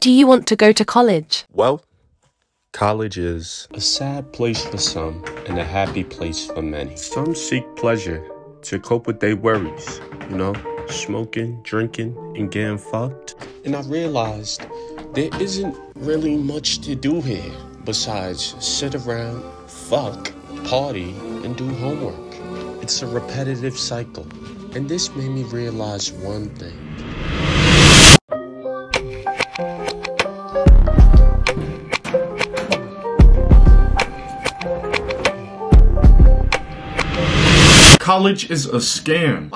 Do you want to go to college? Well, college is a sad place for some and a happy place for many. Some seek pleasure to cope with their worries, you know, smoking, drinking, and getting fucked. And I realized there isn't really much to do here besides sit around, fuck, party, and do homework. It's a repetitive cycle. And this made me realize one thing. College is a scam.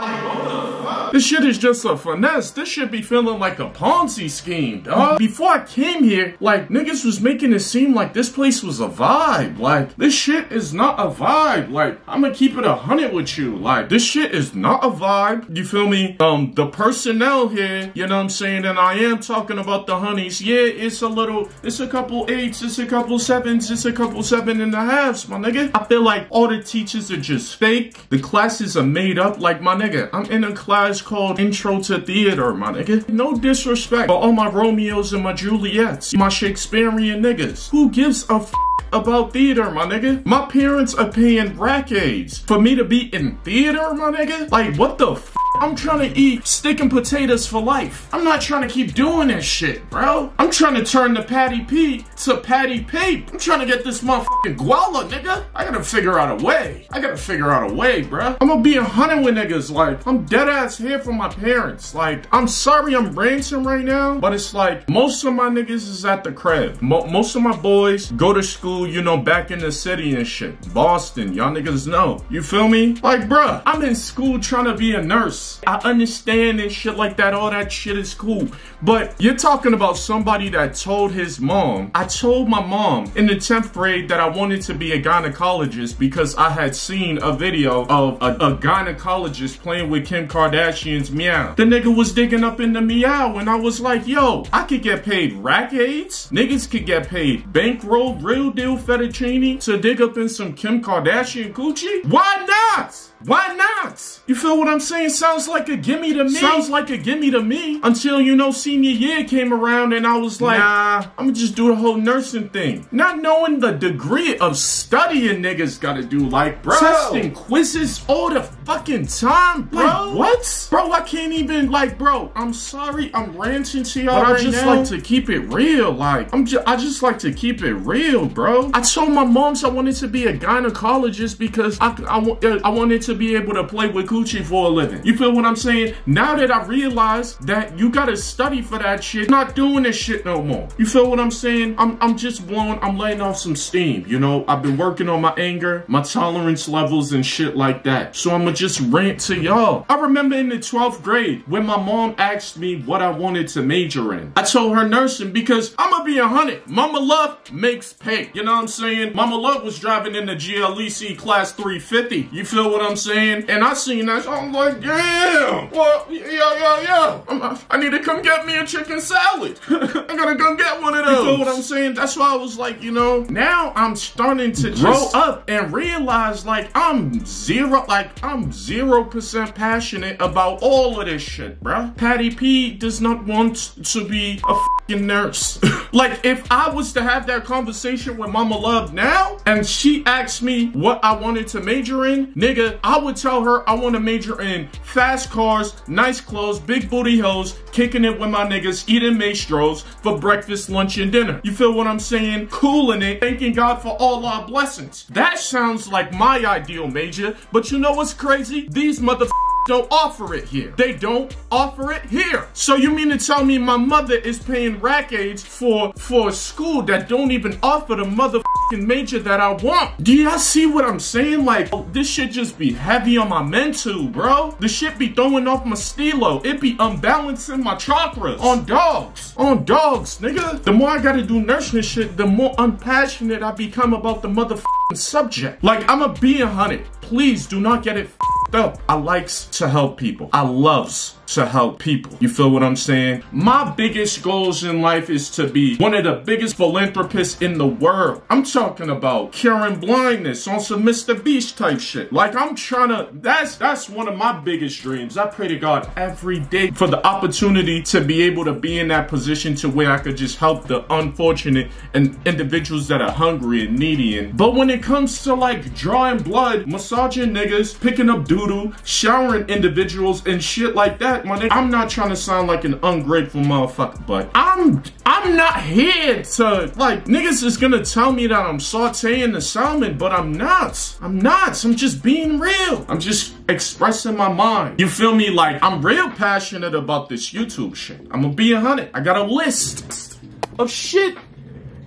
This shit is just a finesse. This should be feeling like a Ponzi scheme, dog. Before I came here, like, niggas was making it seem like this place was a vibe. Like, this shit is not a vibe. Like, I'm gonna keep it a hundred with you. Like, this shit is not a vibe. You feel me? Um, the personnel here, you know what I'm saying? And I am talking about the honeys. Yeah, it's a little, it's a couple eights, it's a couple sevens, it's a couple seven and a halves, my nigga. I feel like all the teachers are just fake. The classes are made up. Like, my nigga, I'm in a class called Intro to Theater, my nigga. No disrespect for all my Romeos and my Juliets, my Shakespearean niggas. Who gives a f about theater, my nigga? My parents are paying rackades for me to be in theater, my nigga? Like, what the f I'm trying to eat stick and potatoes for life. I'm not trying to keep doing this shit, bro. I'm trying to turn the Patty P to Patty Pape. I'm trying to get this motherfucking guala, nigga. I gotta figure out a way. I gotta figure out a way, bro. I'm gonna be a hundred with niggas. Like, I'm dead ass here for my parents. Like, I'm sorry I'm ranting right now, but it's like most of my niggas is at the crib. Mo most of my boys go to school, you know, back in the city and shit. Boston, y'all niggas know. You feel me? Like, bruh, I'm in school trying to be a nurse. I understand and shit like that. All that shit is cool. But you're talking about somebody that told his mom. I told my mom in the 10th grade that I wanted to be a gynecologist because I had seen a video of a, a gynecologist playing with Kim Kardashian's meow. The nigga was digging up in the meow and I was like, yo, I could get paid rackades. Niggas could get paid bankroll, real deal fettuccine to dig up in some Kim Kardashian coochie. Why not? Why not? You feel what I'm saying? Sounds like a gimme to me. Sounds like a gimme to me. Until, you know, senior year came around and I was like, nah, I'm gonna just do the whole nursing thing. Not knowing the degree of studying niggas gotta do, like, bro. Testing quizzes all the fucking time, bro. Like, what? Bro, I can't even, like, bro, I'm sorry I'm ranting to y'all But right I just now. like to keep it real. Like, I'm just, I just like to keep it real, bro. I told my moms I wanted to be a gynecologist because I, I, uh, I wanted to be able to play with Gucci for a living. You feel what I'm saying? Now that I realize that you gotta study for that shit, not doing this shit no more. You feel what I'm saying? I'm, I'm just blowing, I'm letting off some steam, you know? I've been working on my anger, my tolerance levels and shit like that. So I'ma just rant to y'all. I remember in the 12th grade when my mom asked me what I wanted to major in. I told her nursing because I'ma be a hundred. Mama Love makes pay. You know what I'm saying? Mama Love was driving in the GLEC class 350. You feel what I'm saying? And I seen that, so I'm like, damn. Well, yeah, yeah, yeah. I'm, i need to come get me a chicken salad. I gotta come get one of those. You feel what I'm saying? That's why I was like, you know, now I'm starting to grow up and realize like I'm zero, like I'm zero percent passionate about all of this shit, bruh. Patty P does not want to be a fucking nurse. like if I was to have that conversation with Mama Love now and she asked me what I wanted to major in, nigga, I would tell her I want to major in fast cars, nice clothes, big booty hoes, kicking it with my niggas, eating maestros for breakfast, lunch, and dinner. You feel what I'm saying? Cooling it, thanking God for all our blessings. That sounds like my ideal major, but you know what's crazy? These motherfuckers don't offer it here. They don't offer it here. So you mean to tell me my mother is paying rackades for for a school that don't even offer the motherfucking major that I want? Do y'all see what I'm saying? Like, this shit just be heavy on my mental, bro. The shit be throwing off my stilo. It be unbalancing my chakras. On dogs. On dogs, nigga. The more I gotta do nursing shit, the more unpassionate I become about the motherfucking subject. Like, be a hundred. Please do not get it up. I likes to help people. I loves to help people. You feel what I'm saying? My biggest goals in life is to be one of the biggest philanthropists in the world. I'm talking about curing blindness on some MrBeast type shit. Like I'm trying to that's that's one of my biggest dreams. I pray to God every day for the opportunity to be able to be in that position to where I could just help the unfortunate and individuals that are hungry and needy and but when it comes to like drawing blood, massaging niggas, picking up doodoo, showering individuals and shit like that, I'm not trying to sound like an ungrateful motherfucker, but I'm I'm not here to like niggas is gonna tell me that I'm sauteing the salmon, but I'm not. I'm not. I'm just being real. I'm just expressing my mind. You feel me? Like I'm real passionate about this YouTube shit. I'm gonna be a hundred. I got a list of shit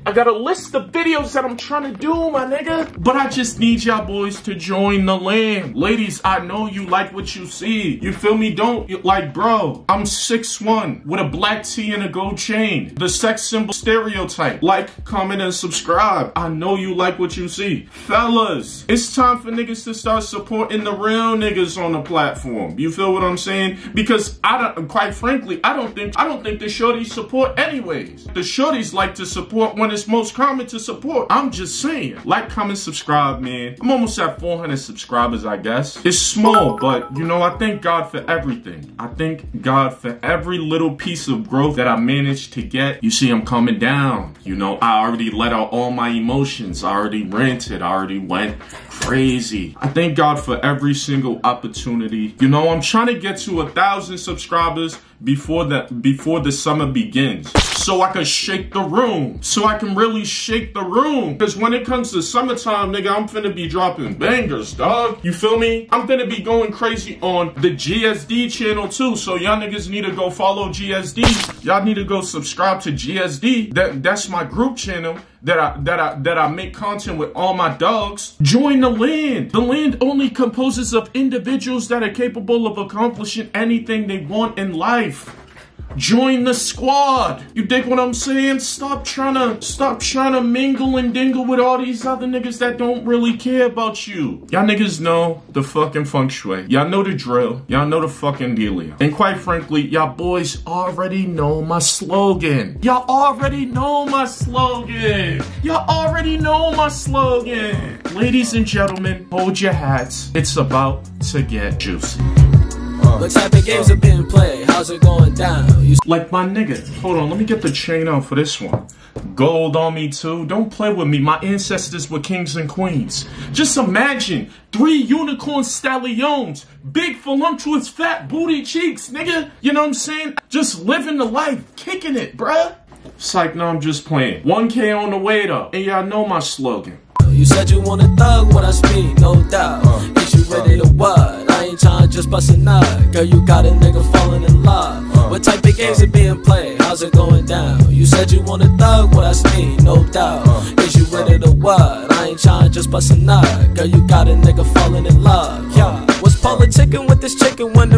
I got a list of videos that I'm trying to do, my nigga. But I just need y'all boys to join the land. Ladies, I know you like what you see. You feel me? Don't, like, bro, I'm 6'1", with a black tee and a gold chain. The sex symbol stereotype. Like, comment, and subscribe. I know you like what you see. Fellas, it's time for niggas to start supporting the real niggas on the platform. You feel what I'm saying? Because I don't, quite frankly, I don't think, I don't think the shorties support anyways. The shorties like to support when it's most common to support. I'm just saying. Like, comment, subscribe, man. I'm almost at 400 subscribers, I guess. It's small, but you know, I thank God for everything. I thank God for every little piece of growth that I managed to get. You see, I'm coming down. You know, I already let out all my emotions. I already ranted. I already went crazy. I thank God for every single opportunity. You know, I'm trying to get to a thousand subscribers before the before the summer begins so I can shake the room so I can really shake the room because when it comes to summertime nigga I'm finna be dropping bangers dog you feel me I'm finna be going crazy on the GSD channel too so y'all niggas need to go follow GSD y'all need to go subscribe to GSD that that's my group channel that I that I that I make content with all my dogs. Join the land. The land only composes of individuals that are capable of accomplishing anything they want in life. Join the squad. You dig what I'm saying? Stop trying to stop trying to mingle and dingle with all these other niggas that don't really care about you. Y'all niggas know the fucking feng shui. Y'all know the drill. Y'all know the fucking dealio. And quite frankly, y'all boys already know my slogan. Y'all already know my slogan. Y'all already know my slogan. Ladies and gentlemen, hold your hats. It's about to get juicy. What type of games have been played? How's it going down? You Like my nigga, hold on, let me get the chain out for this one. Gold on me too. Don't play with me. My ancestors were kings and queens. Just imagine three unicorn stallions, big voluptuous fat booty cheeks, nigga. You know what I'm saying? Just living the life, kicking it, bruh. It's like, no, I'm just playing. 1K on the way though. And y'all know my slogan. You said you want a thug, when I speak, no doubt. Uh, Is you ready uh. to what? I ain't trying just bust a nut. Girl, you got a nigga falling in love. Uh, what type of games are being played? How's it going down? You said you want a thug, what I speak, no doubt. Is you ready to what? I ain't trying just bust a nut. Girl, you got a nigga falling in love. Yeah, was politicking with this chicken when the